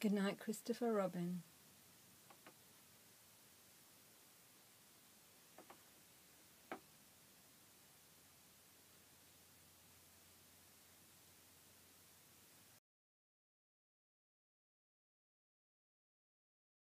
Good night, Christopher Robin.